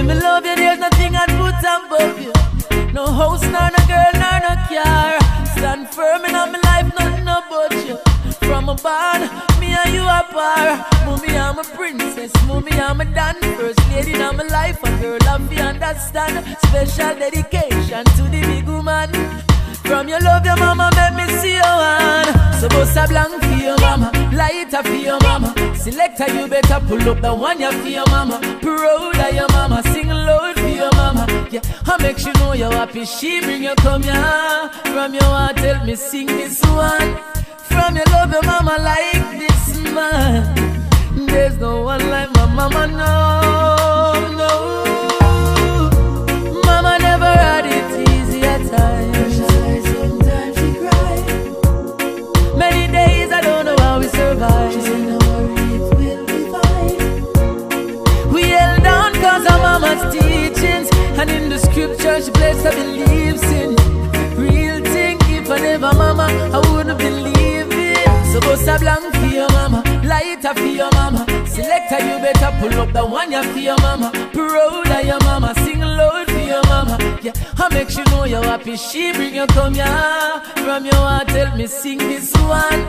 When me love you, there's nothing I'd put above you. No house, nor no girl, nor no car. Stand firm in my life, nothing about you. From a barn, me and you are par. Mommy, I'm a princess. Mommy, I'm a dan. First lady in my life, a girl, I'm understand. Special dedication to the big woman. From your love, your mama make me see your hand. So bust a blank for your mama, lighter for your mama. Selector, you better pull up the one you for your mama. Proud of your mama, sing loud for your mama. Yeah, I make sure know you're happy. She bring you come here. From your heart, tell me sing this one. From your love, your mama like this man. And in the scripture she placed her beliefs in. Real thing, if I never mama, I wouldn't believe it. So bust a blank for your mama, lighter for your mama. Selector, you better pull up the one you for your mama. Proud of your mama, sing loud for your mama. Yeah, I make sure know you're happy. She bring you come here. From your heart, tell me sing this one.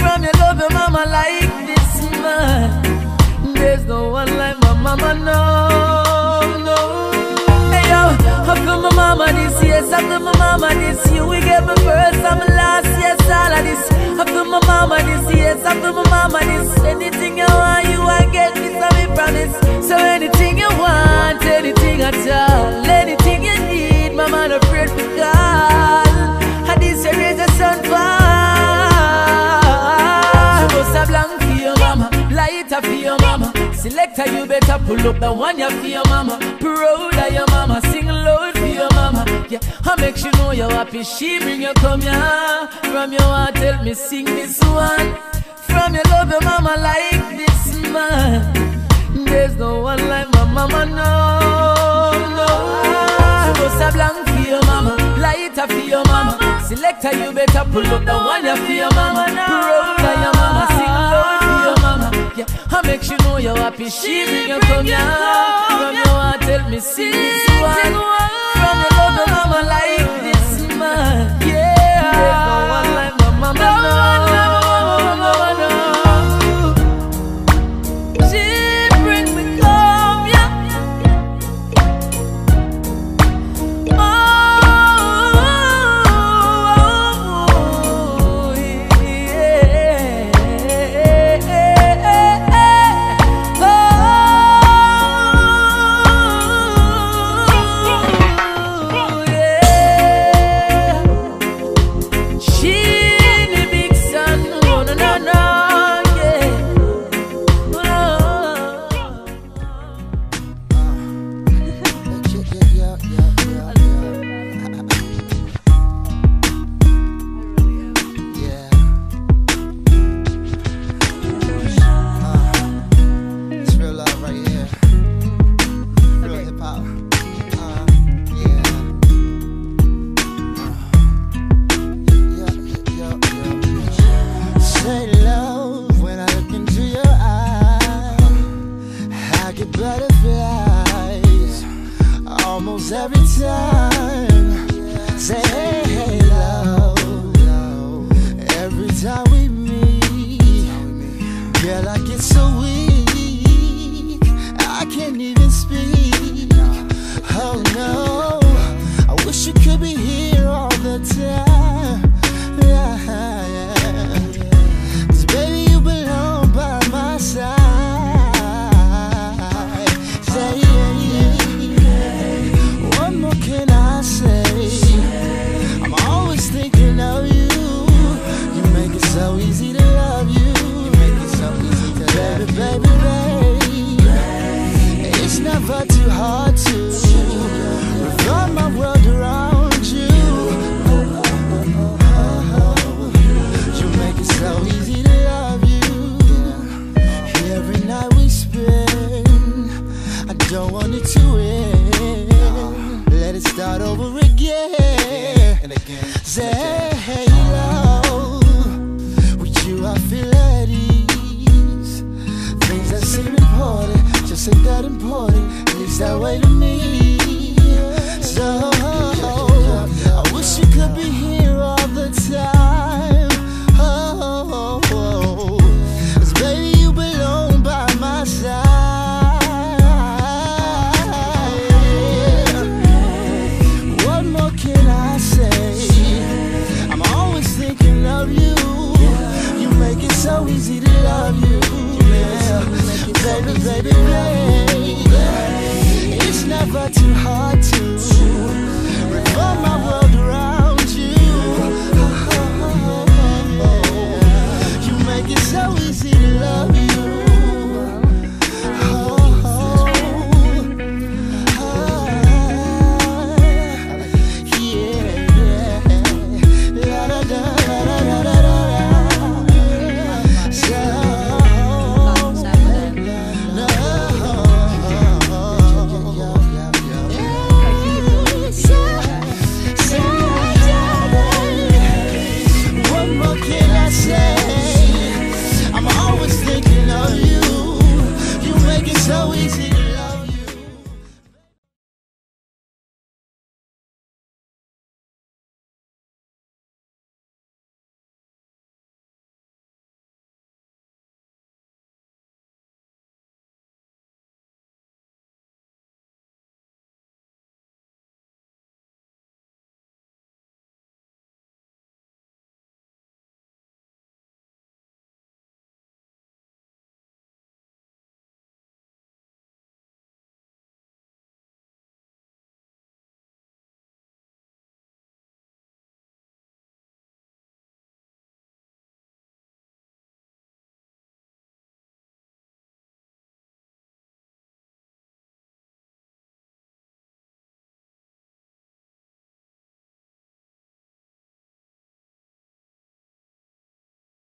From your love, your mama like this man. There's no one like my mama, no. Yo, after my mama this yes, after my mama this year, we get my first and my last up the one you for your mama. Proud of your mama, sing loud for your mama. Yeah, I make sure know you're happy. She bring you come here. From your heart, tell me sing this one. From your love, your mama like this man. There's no one like my mama, no, no. So bust a blank for your mama, lighter for your mama. Selector, you better pull up the one you for your mama. Proud you're happy. She bring you come. From your heart, tell me sing this one. Butterflies almost every time. Say hey, love. Every time we meet, girl, I get so again. so easy to love you. Yeah. Baby, baby, baby. It's never too hard to. always here.